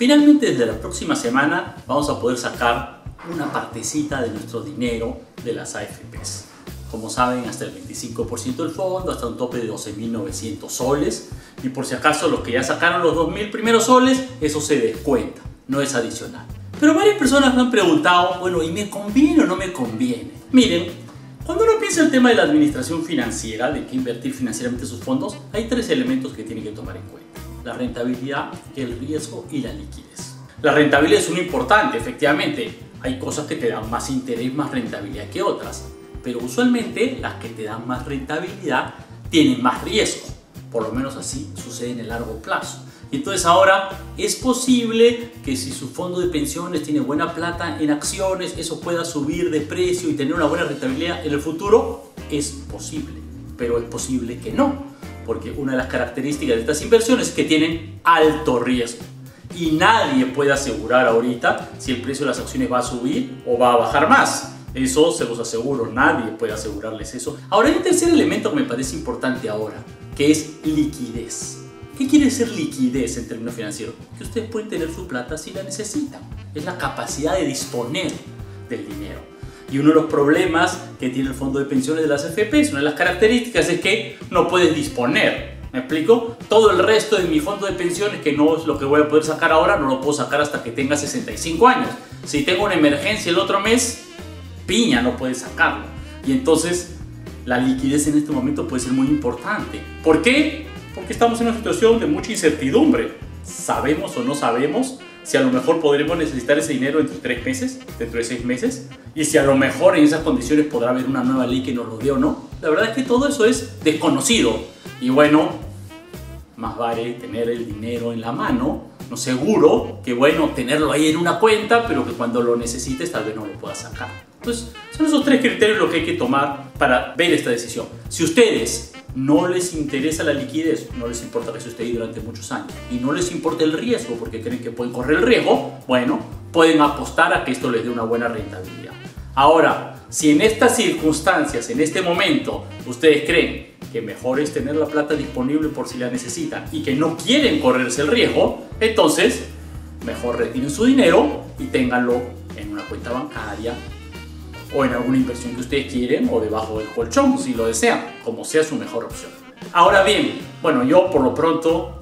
Finalmente, desde la próxima semana vamos a poder sacar una partecita de nuestro dinero de las AFPs. Como saben, hasta el 25% del fondo, hasta un tope de 12.900 soles. Y por si acaso, los que ya sacaron los 2.000 primeros soles, eso se descuenta, no es adicional. Pero varias personas me han preguntado, bueno, ¿y me conviene o no me conviene? Miren, cuando uno piensa el tema de la administración financiera, de qué invertir financieramente sus fondos, hay tres elementos que tienen que tomar en cuenta la rentabilidad, el riesgo y la liquidez. La rentabilidad es un importante, efectivamente. Hay cosas que te dan más interés, más rentabilidad que otras, pero usualmente las que te dan más rentabilidad tienen más riesgo. Por lo menos así sucede en el largo plazo. Entonces ahora es posible que si su fondo de pensiones tiene buena plata en acciones, eso pueda subir de precio y tener una buena rentabilidad en el futuro. Es posible, pero es posible que no porque una de las características de estas inversiones es que tienen alto riesgo. Y nadie puede asegurar ahorita si el precio de las acciones va a subir o va a bajar más. Eso se los aseguro, nadie puede asegurarles eso. Ahora hay un tercer elemento que me parece importante ahora, que es liquidez. ¿Qué quiere decir liquidez en términos financieros? Que ustedes pueden tener su plata si la necesitan. Es la capacidad de disponer del dinero. Y uno de los problemas que tiene el fondo de pensiones de las FP, una de las características es que no puedes disponer. ¿Me explico? Todo el resto de mi fondo de pensiones, que no es lo que voy a poder sacar ahora, no lo puedo sacar hasta que tenga 65 años. Si tengo una emergencia el otro mes, piña, no puedes sacarlo. Y entonces la liquidez en este momento puede ser muy importante. ¿Por qué? Porque estamos en una situación de mucha incertidumbre. Sabemos o no sabemos si a lo mejor podremos necesitar ese dinero dentro de tres meses, dentro de seis meses, y si a lo mejor en esas condiciones podrá haber una nueva ley que nos lo dé o no. La verdad es que todo eso es desconocido. Y bueno, más vale tener el dinero en la mano, no seguro que bueno tenerlo ahí en una cuenta, pero que cuando lo necesites tal vez no lo puedas sacar. Entonces, son esos tres criterios los que hay que tomar para ver esta decisión. Si ustedes no les interesa la liquidez, no les importa que se esté ahí durante muchos años y no les importa el riesgo porque creen que pueden correr el riesgo, bueno, pueden apostar a que esto les dé una buena rentabilidad. Ahora, si en estas circunstancias, en este momento, ustedes creen que mejor es tener la plata disponible por si la necesitan y que no quieren correrse el riesgo, entonces mejor retiren su dinero y ténganlo en una cuenta bancaria o en alguna inversión que ustedes quieren o debajo del colchón si lo desean, como sea su mejor opción. Ahora bien, bueno, yo por lo pronto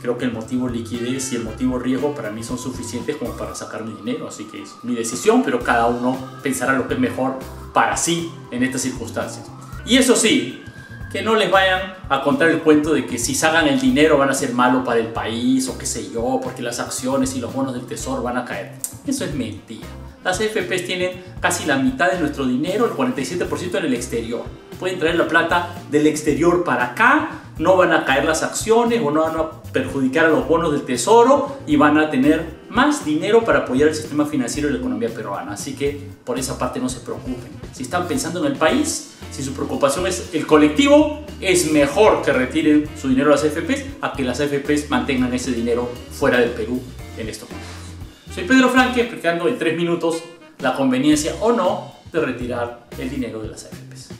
creo que el motivo liquidez y el motivo riesgo para mí son suficientes como para sacar mi dinero, así que es mi decisión, pero cada uno pensará lo que es mejor para sí en estas circunstancias. Y eso sí, que no les vayan a contar el cuento de que si sacan el dinero van a ser malo para el país o qué sé yo, porque las acciones y los bonos del tesoro van a caer. Eso es mentira. Las AFPs tienen casi la mitad de nuestro dinero, el 47% en el exterior. Pueden traer la plata del exterior para acá, no van a caer las acciones o no van a perjudicar a los bonos del tesoro y van a tener más dinero para apoyar el sistema financiero y la economía peruana. Así que por esa parte no se preocupen. Si están pensando en el país, si su preocupación es el colectivo, es mejor que retiren su dinero a las AFPs a que las AFPs mantengan ese dinero fuera del Perú en estos momentos. Soy Pedro Franque explicando en tres minutos la conveniencia o no de retirar el dinero de las AFPs.